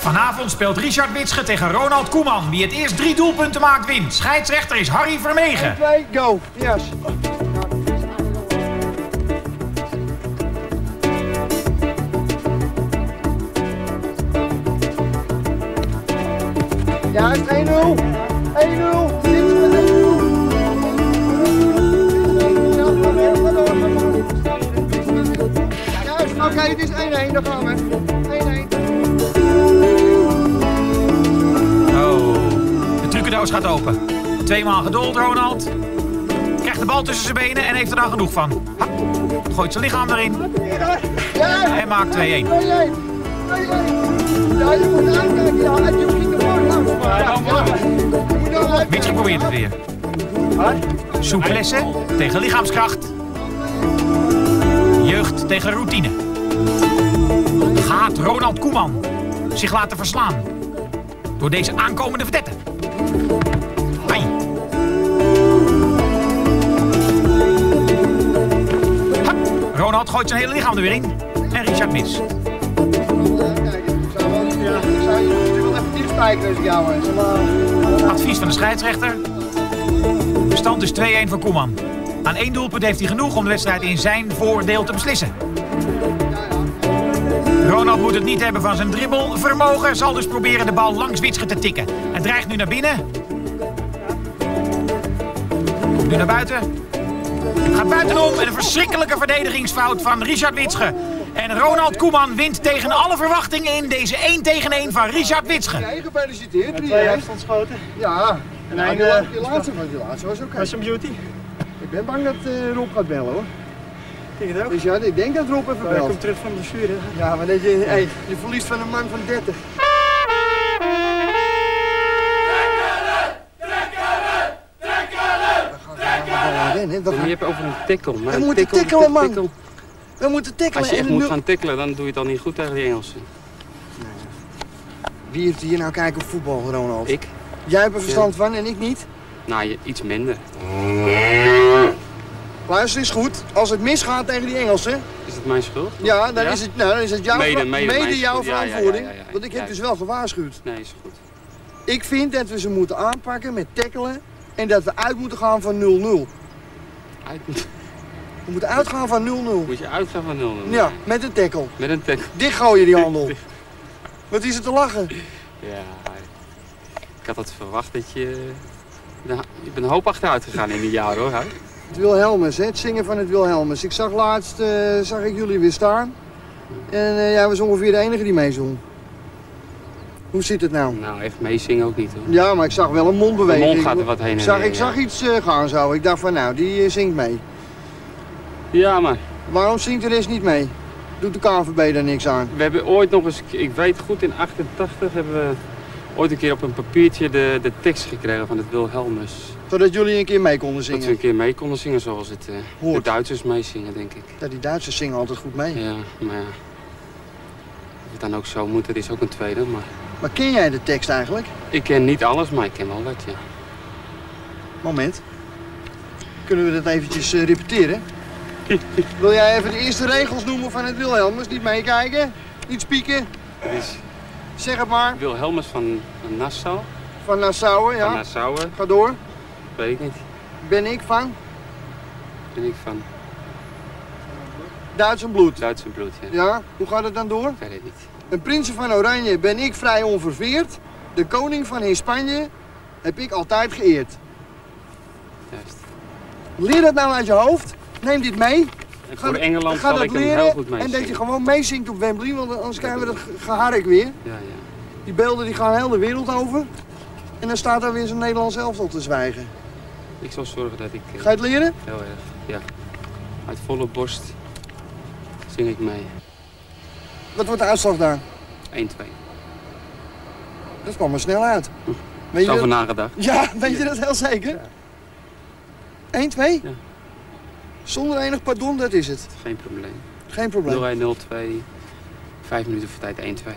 Vanavond speelt Richard Witsche tegen Ronald Koeman. Wie het eerst drie doelpunten maakt, wint. Scheidsrechter is Harry Vermegen. 2, go. Yes. Ja, is 1-0. 1-1. Dan gaan we. 1-1. Oh, de trucendoos gaat open. Tweemaal geduld, Ronald. Krijgt de bal tussen zijn benen en heeft er dan genoeg van. Ha, Gooit zijn lichaam erin Ja, en maakt 2-1. 2-1. 2-1. Ja, je moet aankijken. Ja, en je moet de bal langs. Ja, ja. Je moet uit- Witsche probeert het weer. Souplesse tegen lichaamskracht. Jeugd tegen routine. Gaat Ronald Koeman zich laten verslaan door deze aankomende verdette? Ronald gooit zijn hele lichaam er weer in. En Richard mis. Advies van de scheidsrechter. De stand is 2-1 voor Koeman. Aan één doelpunt heeft hij genoeg om de wedstrijd in zijn voordeel te beslissen. Ronald moet het niet hebben van zijn dribbelvermogen. Zal dus proberen de bal langs Witsche te tikken. Hij dreigt nu naar binnen. Komt nu naar buiten. Gaat buitenom en een verschrikkelijke verdedigingsfout van Richard Witsche. En Ronald Koeman wint tegen alle verwachtingen in deze 1 tegen 1 van Richard Witsche. Nee, gefeliciteerd. Drie, Twee afstandsschoten. Ja. En een, die, la- die laatste was, laatste was oké. Was een beauty? Ik ben bang dat eh, Rob gaat bellen hoor. Ik denk het ook. Dus ja, ik denk dat Rob even hij belt. komt terug van de blessure. Ja, maar dat je, hey, je verliest van een man van 30. Rennen, dat Je hebt over een tikkel. Maar We een moeten tikkel- tikkelen, man. tikkel- we moeten tackelen. Als je echt moet gaan tikkelen, dan doe je het al niet goed tegen die Engelsen. Wie heeft hier nou kijken op voetbal, Ronald? Ik? Jij hebt er verstand van en ik niet. Nou, je, iets minder. Luister eens goed. Als het misgaat tegen die Engelsen, Is het mijn schuld? ja, dan, Ja? Is, het, nou, dan is het jouw, Mede- jouw verantwoording. ja. Want ik heb dus wel gewaarschuwd. Nee, is goed. Ik vind dat we ze moeten aanpakken met tackelen en dat we uit moeten gaan van 0-0. Uit, We moeten uitgaan van 0-0. moet je uitgaan van 0 Ja, met een tackle. Met een tackle. Dicht gooien die handel. Wat is er te lachen? Ja, ik had het verwacht dat je... Nou, je bent een hoop achteruit gegaan in die jaar hoor. Het Wilhelmus, hè? het zingen van het Wilhelmus. Ik zag laatst eh, zag ik jullie weer staan. En eh, jij was ongeveer de enige die meezong. Hoe zit het nou? Nou, echt meezingen ook niet hoor. Ja, maar ik zag wel een De mondbeweging. mond gaat er wat heen en Ik zag, ik zag iets eh, gaan zo. Ik dacht van nou, die zingt mee. Ja, maar Waarom zingt de rest niet mee? Doet de KNVB daar niks aan? we hebben ooit nog eens... Ik weet goed, in 88 hebben we ooit een keer op een papiertje de, de tekst gekregen van het Wilhelmus. Zodat jullie een keer mee konden Dat we zingen. een keer mee konden zingen zoals het eh, de. Duitsers meezingen, denk ik. Ja, die Duitsers zingen altijd goed mee. Ja, maar ja. Of het dan ook zo moet, dat is ook een tweede. Maar Maar ken jij de tekst eigenlijk? ik ken niet alles, maar ik ken wel wat, ja. Moment. Kunnen we dat eventjes eh, repeteren? Wil jij even de eerste regels noemen van het Wilhelmus? Niet meekijken? Niet spieken? Het is Zeg het maar. Wilhelmus van, van Nassau. Van Nassau, Van ja. Nassau, Ga door. weet ik niet. Ben ik van Ben ik van Duits en bloed. Duitse bloed, ja. Ja, hoe gaat het dan door? Verder niet. Een prinsen van Oranje ben ik vrij onverveerd. De koning van Hispanje heb ik altijd geëerd. Juist. Leer dat nou uit je hoofd. Neem dit mee. En Ga, voor Engeland ga zal ik hem heel goed en dat je gewoon meezingt op Wembley, want anders krijgen we dat ge- gehark weer. Ja, ja. Die beelden die gaan heel de wereld over. En dan staat daar weer zo'n Nederlands elftal te zwijgen. Ik zal zorgen dat ik eh, Ga je het leren? heel erg, ja. Uit volle borst zing ik mee. 1-2. Wat wordt de uitslag daar? Dat kwam er snel uit. Weet je dat? nagedacht. Ja, weet je dat heel zeker? 1-2? Ja. Zonder enig pardon, dat is het. Geen probleem. Geen probleem. 0-1, 0-2. Vijf minuten voor tijd 1-2.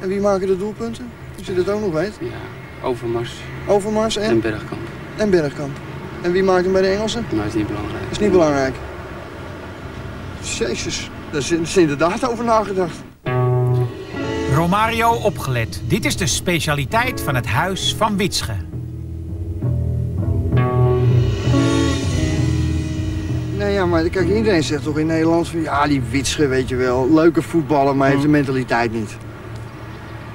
En wie maken de doelpunten? Als je dat ook nog weet. Ja, Overmars Overmars en en, Bergkamp. en Bergkamp. En wie maakt hem bij de Engelsen? Maar dat is niet belangrijk. Dat is niet belangrijk. Jezus, daar is, daar is inderdaad over nagedacht. Romario opgelet. Dit is de specialiteit van het huis van Witsche. Nee, ja, maar kijk, iedereen zegt toch in Nederland van... Ja, die Witsche, weet je wel. Leuke voetballer, maar heeft de mentaliteit niet.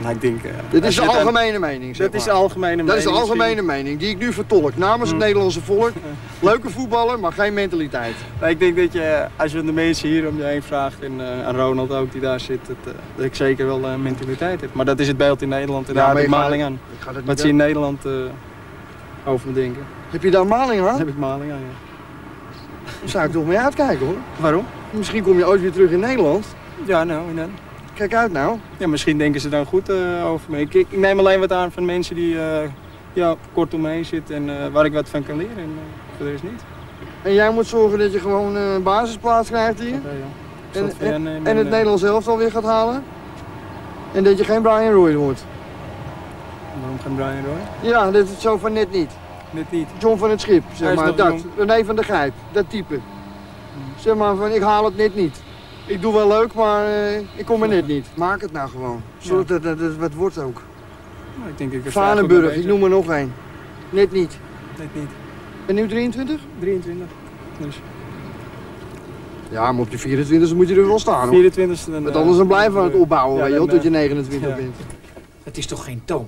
Nou, ik denk... eh, Dit is de algemene mening, zeg Dat is de algemene mening. Dat is de misschien. algemene mening, die ik nu vertolk. Namens het Nederlandse volk. Leuke voetballer, maar geen mentaliteit. Maar ik denk dat je, als je de mensen hier om je heen vraagt, en eh, aan Ronald ook die daar zit, dat, eh, dat ik zeker wel mentaliteit heb. Maar dat is het beeld in Nederland en Ja, daar heb ik maling aan. Wat ze in Nederland over me denken. Heb je daar maling aan? heb ik maling aan, ja. Zou ik toch mee uitkijken hoor. Waarom? Misschien kom je ooit weer terug in Nederland. Ja, nou, en dan? Kijk uit nou. Ja, misschien denken ze dan goed eh, over me. Ik, neem alleen wat aan van mensen die eh, ja, kort om me heen zitten en eh, waar ik wat van kan leren. En uh, voor de rest niet. En jij moet zorgen dat je gewoon een basisplaats krijgt hier. Ja. En, en, het Nederlands elftal weer gaat halen. En dat je geen Brian Roy wordt. Waarom geen Brian Roy? Ja, dat is zo van net niet. Net niet. John van het Schip, zeg maar. Dat. jong. René van der Gijp, dat type. Zeg maar van, ik haal het net niet. Ik doe wel leuk, maar eh, ik kom er net niet. Maak het nou gewoon. Zorg dat dat het wat wordt ook. Nou, ik denk ik ik noem er nog één. Net niet. ben. Net niet. Ben nu 23? 23. Dus Ja, maar op je 24 moet je er wel staan hoor. 24 dan... Want eh, anders dan blijven we aan het eh, opbouwen, ja, weet je wel, tot je eh, 29 ja. bent. Het is toch geen toon?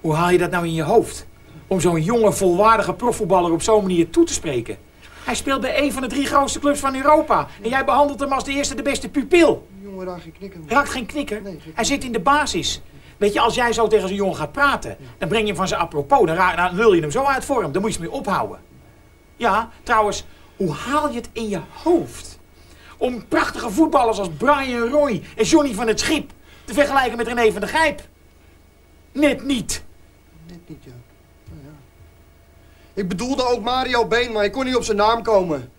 Hoe haal je dat nou in je hoofd? Om zo'n jonge, volwaardige profvoetballer op zo'n manier toe te spreken. Hij speelt bij een van de drie grootste clubs van Europa. En jij behandelt hem als de eerste de beste pupil. Jongen, daar geen knikken. Raakt geen knikker. Nee, geen Hij zit in de basis. Weet je, als jij zo tegen zo'n jongen gaat praten, dan breng je hem van zijn apropos. Dan, dan lul je hem zo uit vorm. Dan moet je hem mee ophouden. Ja, trouwens, hoe haal je het in je hoofd? Om prachtige voetballers als Brian Roy en Johnny van het Schip te vergelijken met René van der Gijp. Net niet. Net niet, ja. Ik bedoelde ook Mario Been, maar ik kon niet op zijn naam komen.